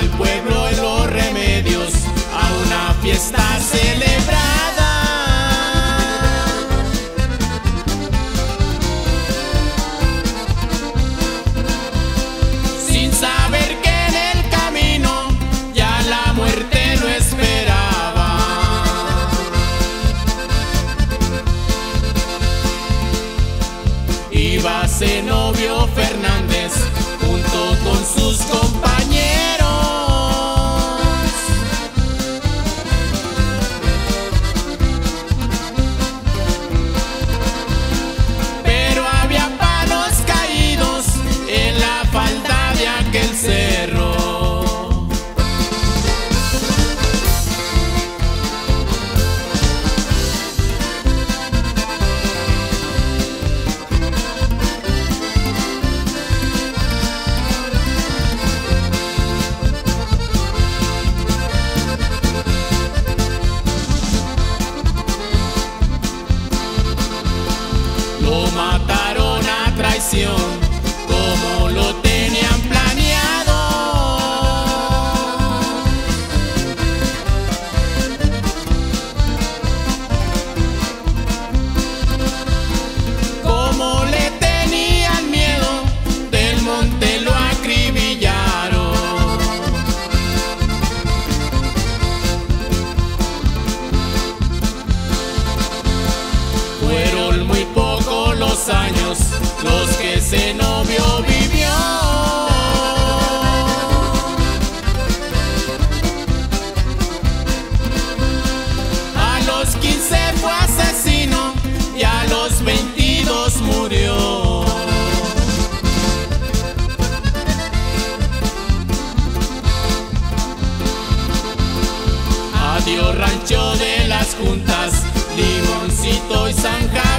al pueblo de los remedios a una fiesta celebrada. Sin saber que en el camino ya la muerte lo esperaba. Iba Zenobio Fernández junto con sus compañeros. Lo mataron a traición, los años los que ese novio vivió. A los 15 fue asesino y a los 22 murió. Adiós rancho de las juntas, Limoncito y Javier.